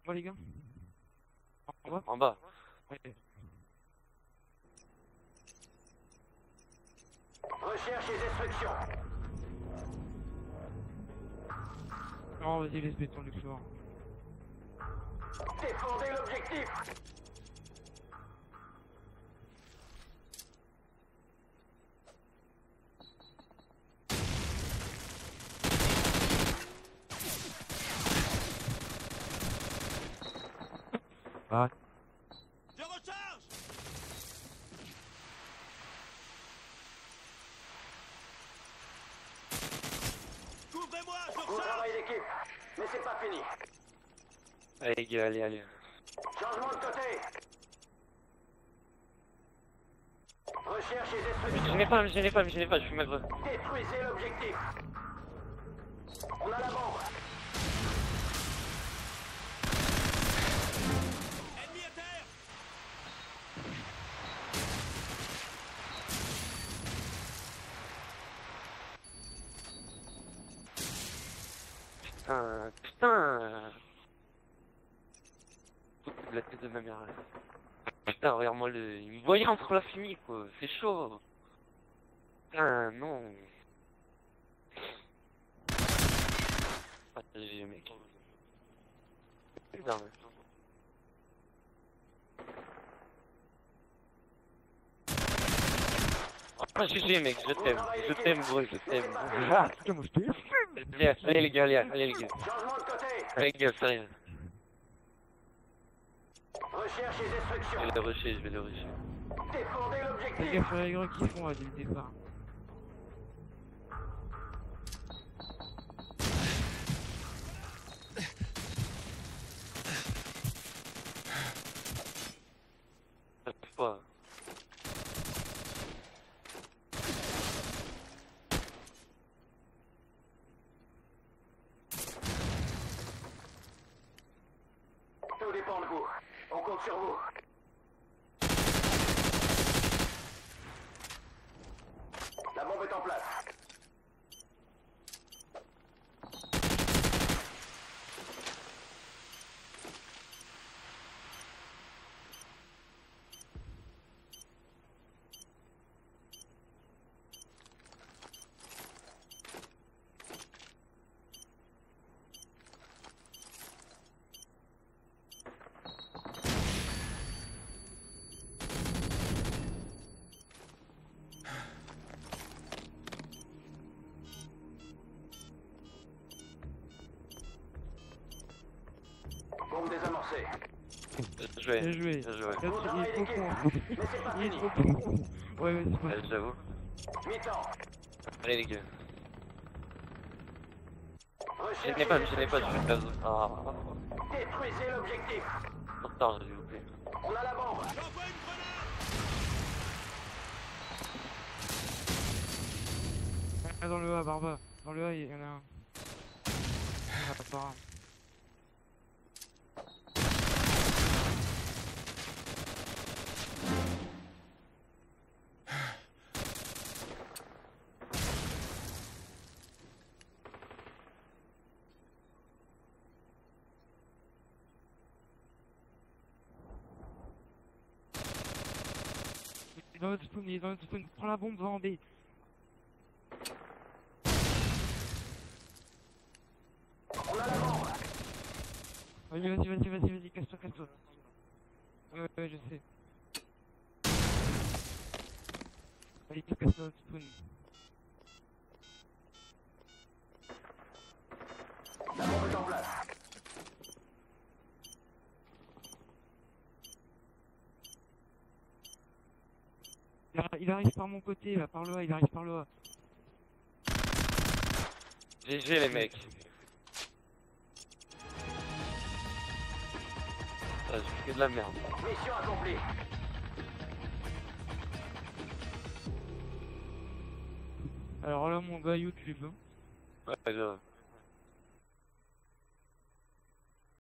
En bas, les gars En bas En bas. Ouais. Recherche les instructions. Non, vas-y, laisse béton, le fort. Défendez l'objectif. Ah, Je recharge Couvrez-moi, je Bon recharge travail d'équipe. Mais c'est pas fini. Allez, gars, allez, allez. Changement de côté. Recherche les instructions. Je n'ai pas, je n'ai pas, je n'ai pas, je suis malheureux. Détruisez l'objectif. On a la bombe. Ennemi à terre Putain, putain. La tête de ma mère. Putain, regarde-moi le. Il me voyait entre la fumée, quoi. C'est chaud. Putain, non. Ah, GG mec, je t'aime, je t'aime gros, je t'aime. ah putain, moi je te Allez, allez les gars, allez, allez les gars. Changement de côté. Allez les gars, sérieux. Recherche les Je instructions. vais le rusher, je vais le rusher. Défendez Les l'objectif. gars, faut les gars qui font là, dès le départ. On compte sur vous. Bombe désamorcée. Bien joué. Bien joué. Bien joué. Il est trop con. Il est trop con. Ouais, ouais, c'est pas Ouais, j'avoue. Mi-temps. Allez les gars. Je n'ai pas, les je n'ai pas, je suis pas. Ah, Détruisez l'objectif. pourtant, s'il vous plaît. On a la bombe. J'envoie une grenade Ah, dans le A, Barba. Dans le A, il y en a un. Ah, pas grave. Dans notre spawn, il est dans notre spawn. Prends la bombe, va en B. On a la. Vas-y, vas-y, vas-y, vas-y, vas-y, casse-toi, casse-toi. Ouais, ouais, ouais, je sais. Allez, casse-toi, spawn. Il, arri- il arrive par mon côté, là, par le A, il arrive par le A. GG les mecs. Ah, je fais de la merde. Mission accomplie. Alors là, mon gars, you, tu les veux Ouais, grave.